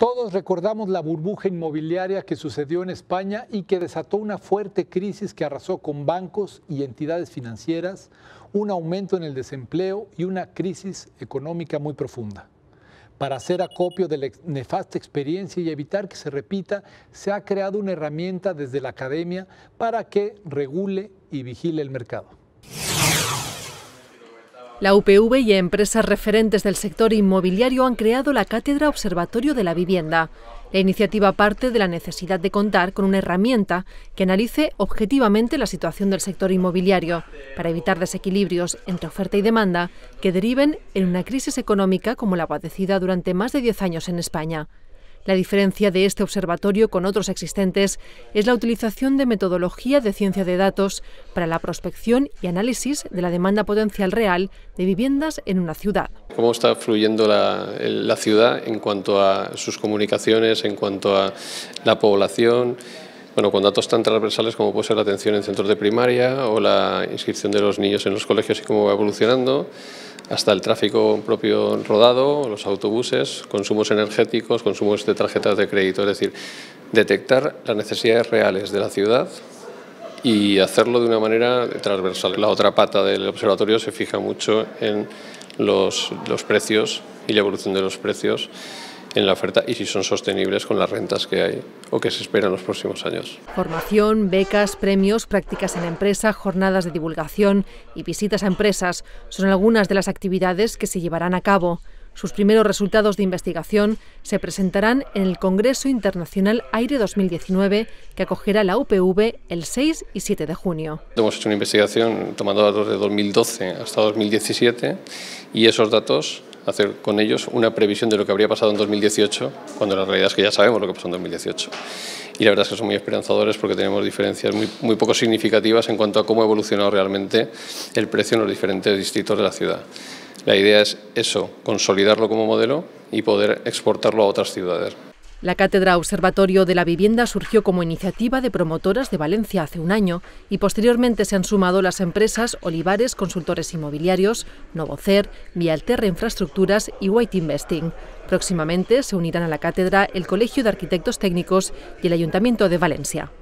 Todos recordamos la burbuja inmobiliaria que sucedió en España y que desató una fuerte crisis que arrasó con bancos y entidades financieras, un aumento en el desempleo y una crisis económica muy profunda. Para hacer acopio de la nefasta experiencia y evitar que se repita, se ha creado una herramienta desde la academia para que regule y vigile el mercado. La UPV y empresas referentes del sector inmobiliario han creado la Cátedra Observatorio de la Vivienda. La iniciativa parte de la necesidad de contar con una herramienta que analice objetivamente la situación del sector inmobiliario para evitar desequilibrios entre oferta y demanda que deriven en una crisis económica como la padecida durante más de 10 años en España. La diferencia de este observatorio con otros existentes es la utilización de metodología de ciencia de datos para la prospección y análisis de la demanda potencial real de viviendas en una ciudad. ¿Cómo está fluyendo la, ciudad en cuanto a sus comunicaciones, en cuanto a la población? Bueno, con datos tan transversales como puede ser la atención en centros de primaria o la inscripción de los niños en los colegios y cómo va evolucionando hasta el tráfico propio rodado, los autobuses, consumos energéticos, consumos de tarjetas de crédito, es decir, detectar las necesidades reales de la ciudad y hacerlo de una manera transversal. La otra pata del observatorio se fija mucho en los, precios y la evolución de los precios en la oferta y si son sostenibles con las rentas que hay o que se esperan en los próximos años. Formación, becas, premios, prácticas en empresa, jornadas de divulgación y visitas a empresas son algunas de las actividades que se llevarán a cabo. Sus primeros resultados de investigación se presentarán en el Congreso Internacional Aire 2019 que acogerá la UPV el 6 y 7 de junio. Hemos hecho una investigación tomando datos de 2012 hasta 2017 y esos datos hacer con ellos una previsión de lo que habría pasado en 2018, cuando la realidad es que ya sabemos lo que pasó en 2018. Y la verdad es que son muy esperanzadores porque tenemos diferencias muy, muy poco significativas en cuanto a cómo ha evolucionado realmente el precio en los diferentes distritos de la ciudad. La idea es eso, consolidarlo como modelo y poder exportarlo a otras ciudades. La Cátedra Observatorio de la Vivienda surgió como iniciativa de promotoras de Valencia hace un año y posteriormente se han sumado las empresas Olivares Consultores Inmobiliarios, Novocer, Vialterra Infraestructuras y White Investing. Próximamente se unirán a la cátedra el Colegio de Arquitectos Técnicos y el Ayuntamiento de Valencia.